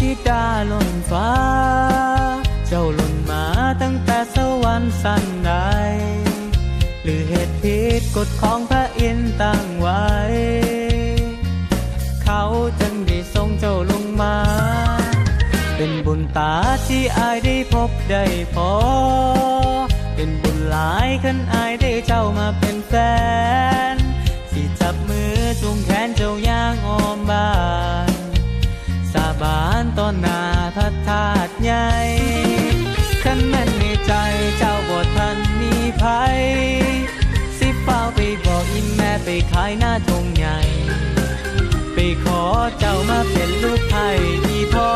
จิดาล้นฟ้า เจ้าหล่นมาตั้งแต่สวรรค์สั่นใดหรือเหตุผิดกฎของพระอินทร์ตั้งไว้ เขาจึงได้ทรงเจ้าลงมา เป็นบุญตาที่อายได้พบได้พอ เป็นบุญหลายขันอายได้เจ้ามาเป็นแฟน สิจับมือจูงแขนเจ้า ขายหน้าทงใหญ่ ไปขอเจ้ามาเป็นลูกไทยอีพอ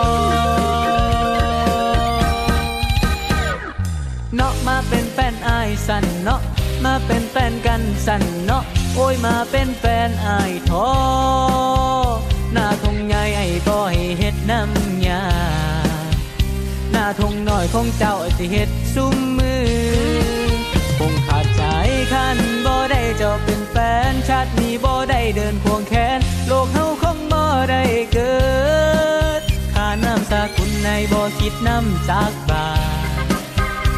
เนาะมาเป็นแฟนอายสันเนาะมาเป็นแฟนกันสันเนาะโอ้ยมาเป็นแฟนอายทอหน้าทงใหญ่ไอ้บ่ให้เฮ็ดน้ำยาหน้าทงน้อยของเจ้าสิเฮ็ดซุมมือ คงขาดใจคันบ เป็นแฟนชาตินี้บ่ได้เดินควงแขน โลกเฮาคงบ่ได้เกิดค่าน้ำสาคุณในบ่คิดน้ำจากบาท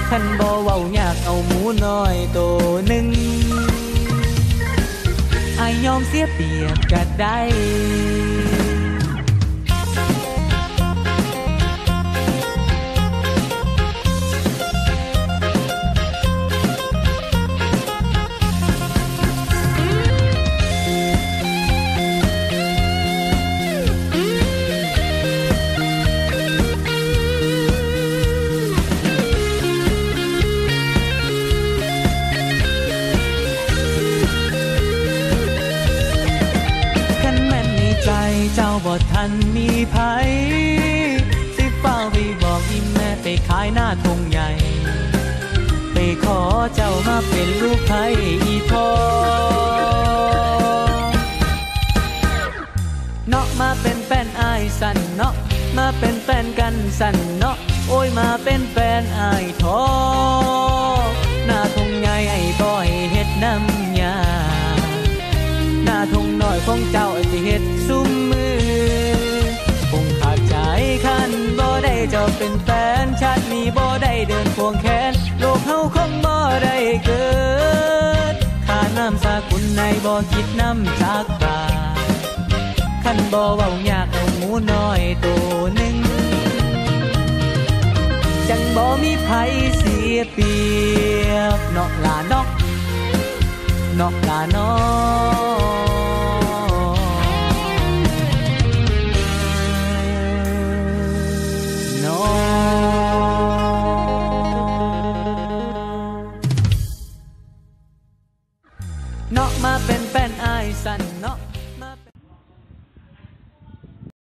ขันบ่เว้าอยากเอาหมูน้อยโตหนึ่งอายยอมเสียเปรียบก็ได้ จเจ้าบ่ทันมีภัยสิเฝ้าไปบอกอีแม่ไปขายหน้าทงใหญ่ ไปขอเจ้ามาเป็นลูกไทยอีพอเนาะมาเป็นแฟนอายสันเนาะมาเป็นแฟนกันสันเนาะโอ้ยมาเป็นแฟนอายทอหน้าทงใหญ่ไอ้บ่อยเฮ็ดน้ำยาหน้าทงน้อยของเจ้าสิเฮ็ดซุมมือ เป็นแฟนชาตินี้บ่ได้เดินควงแขนโลกเฮาคงบ่ได้เกิดค่าน้ำสาคุณในบ่คิดน้ำจากบาทคันบ่เว้าอยากเอาหมูน้อยตัวหนึ่งจังบ่มีไผเสียเปรียบนาะลานาะนอกลาน้อ เนาะมาเป็นแฟนไอาสันเนาะ